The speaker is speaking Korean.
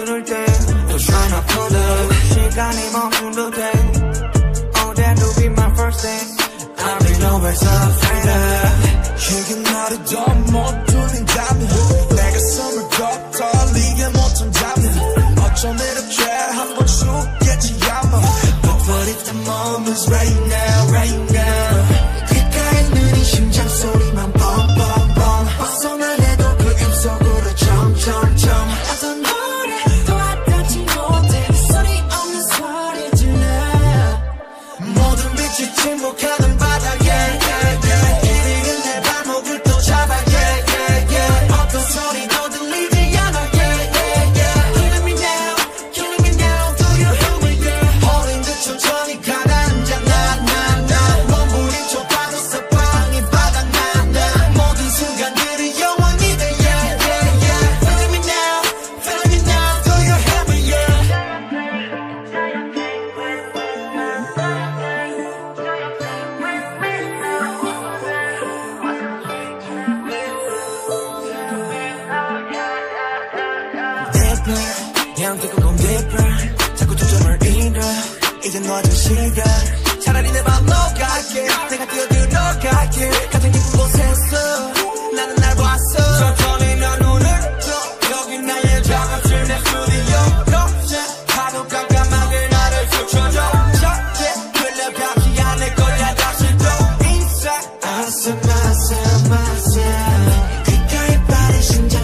눈을 떼 Don't try not to look 시간이 머무는 때 Oh that'll be my first thing. I'll be always afraid of. 이게 나를 더 못들린다면 내가 숨을 더 떨리게 못한다면 어쩜 이렇게 한번 죽겠지 아마. But what if the moment's right different Yeah I'm 조금 different 자꾸 초점을 잃어. 이제 놓아준 시간 차라리 내맘 녹아게. 내가 뛰어들어가게. 가장 깊은 곳에서 나는 날 봤어. 천천히 난 오늘 여기 나의 작업실 내 스튜디오. 덕제 하도 깜깜하게 나를 스쳐줘. 절대 흘러가지 않을 거야. 다시 또 인사. I said myself myself 그가의 빠른 심장